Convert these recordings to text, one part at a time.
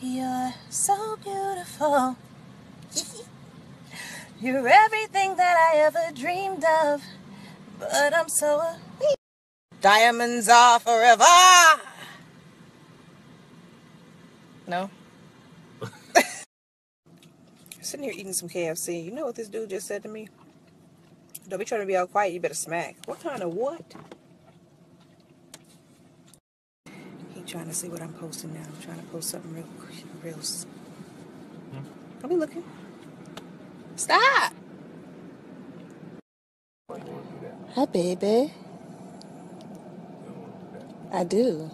You're so beautiful. You're everything that I ever dreamed of. But I'm so. Diamonds are forever. No? Sitting here eating some KFC. You know what this dude just said to me? Don't be trying to be all quiet. You better smack. What kind of what? He trying to see what I'm posting now. I'm trying to post something real, real. Hmm? Don't be looking. Stop. Hi, baby. I do.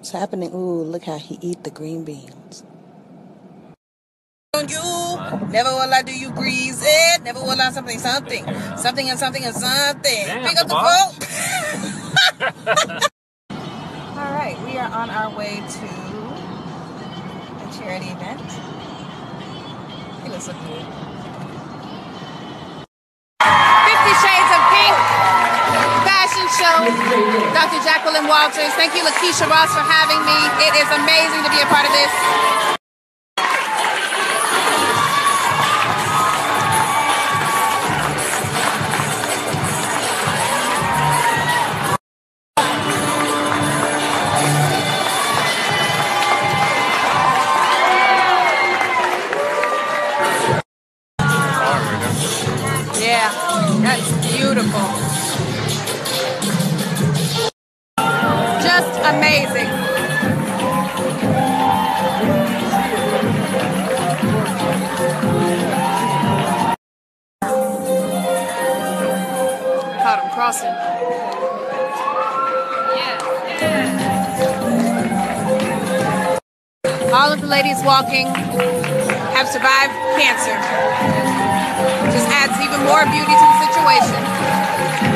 It's happening. Ooh, look how he eat the green beans. On You never will I do you grease it. Never will I something something something and something and something. Damn, Pick up the phone. charity event. He looks so good. Fifty Shades of Pink fashion show. Dr. Jacqueline Walters. Thank you, Lakeisha Ross, for having me. It is amazing to be a part of this. Yeah, that's beautiful. Just amazing. Caught him crossing. All of the ladies walking have survived cancer. Just more beauty to the situation.